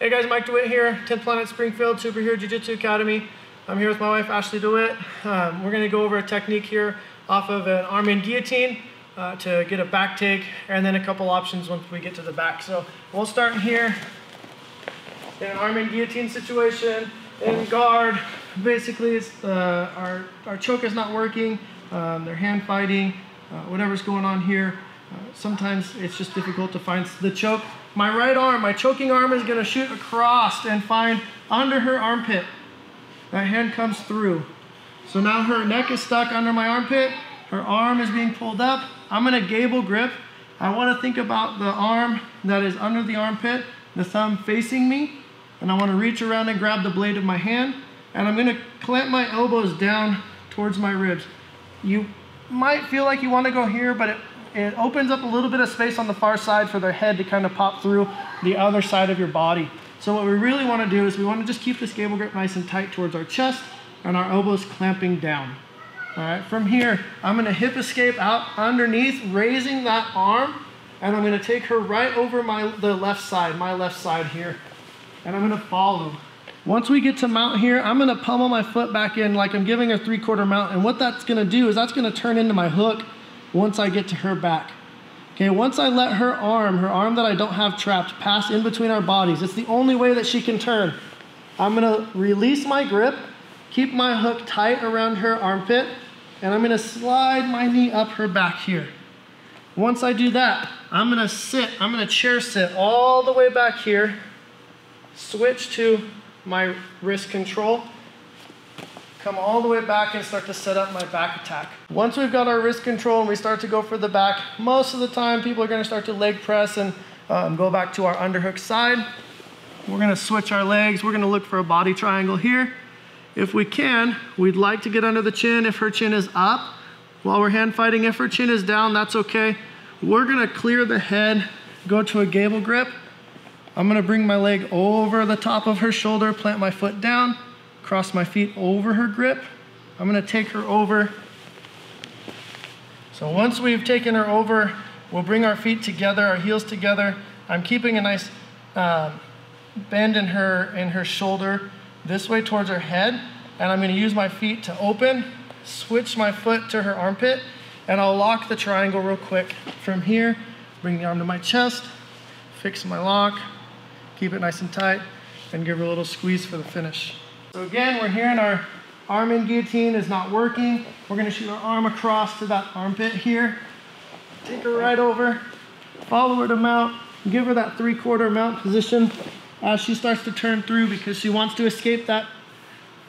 Hey guys, Mike DeWitt here, 10th Planet Springfield Superhero Jiu-Jitsu Academy. I'm here with my wife, Ashley DeWitt. Um, we're gonna go over a technique here off of an arm in guillotine uh, to get a back take, and then a couple options once we get to the back. So we'll start here in an arm in guillotine situation, in guard. Basically, it's, uh, our, our choke is not working, um, they're hand fighting, uh, whatever's going on here. Sometimes it's just difficult to find the choke. My right arm, my choking arm is gonna shoot across and find under her armpit. That hand comes through. So now her neck is stuck under my armpit, her arm is being pulled up. I'm in a gable grip. I wanna think about the arm that is under the armpit, the thumb facing me, and I wanna reach around and grab the blade of my hand, and I'm gonna clamp my elbows down towards my ribs. You might feel like you wanna go here, but it it opens up a little bit of space on the far side for their head to kind of pop through the other side of your body. So what we really want to do is we want to just keep this gable grip nice and tight towards our chest and our elbows clamping down. All right, from here, I'm gonna hip escape out underneath, raising that arm, and I'm gonna take her right over my the left side, my left side here, and I'm gonna follow. Once we get to mount here, I'm gonna pummel my foot back in like I'm giving a three quarter mount, and what that's gonna do is that's gonna turn into my hook once I get to her back. Okay, once I let her arm, her arm that I don't have trapped, pass in between our bodies, it's the only way that she can turn. I'm gonna release my grip, keep my hook tight around her armpit, and I'm gonna slide my knee up her back here. Once I do that, I'm gonna sit, I'm gonna chair sit all the way back here, switch to my wrist control, come all the way back and start to set up my back attack. Once we've got our wrist control and we start to go for the back, most of the time people are gonna start to leg press and um, go back to our underhook side. We're gonna switch our legs. We're gonna look for a body triangle here. If we can, we'd like to get under the chin if her chin is up. While we're hand fighting, if her chin is down, that's okay. We're gonna clear the head, go to a gable grip. I'm gonna bring my leg over the top of her shoulder, plant my foot down, cross my feet over her grip. I'm gonna take her over. So once we've taken her over, we'll bring our feet together, our heels together. I'm keeping a nice uh, bend in her, in her shoulder this way towards her head. And I'm gonna use my feet to open, switch my foot to her armpit, and I'll lock the triangle real quick. From here, bring the arm to my chest, fix my lock, keep it nice and tight, and give her a little squeeze for the finish. So again, we're here in our arm in guillotine is not working. We're gonna shoot our arm across to that armpit here. Take her right over, follow her to mount, give her that three quarter mount position as she starts to turn through because she wants to escape that,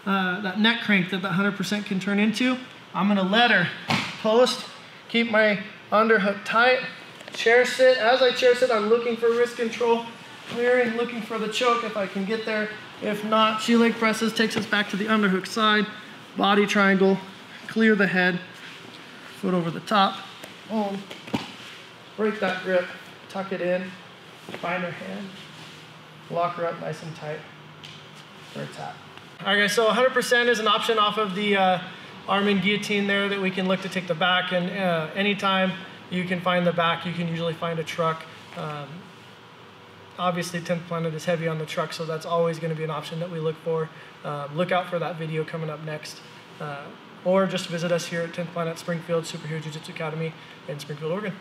uh, that neck crank that that 100% can turn into. I'm gonna let her post, keep my underhook tight, chair sit. As I chair sit, I'm looking for wrist control, clearing, looking for the choke if I can get there. If not, she leg presses, takes us back to the underhook side, body triangle, clear the head, foot over the top, boom, break that grip, tuck it in, find her hand, lock her up nice and tight where it's at. All right guys, so 100% is an option off of the uh, arm and guillotine there that we can look to take the back and uh, anytime you can find the back, you can usually find a truck. Um, obviously 10th Planet is heavy on the truck, so that's always going to be an option that we look for. Um, look out for that video coming up next. Uh, or just visit us here at 10th Planet Springfield Superhero Jiu-Jitsu Academy in Springfield, Oregon.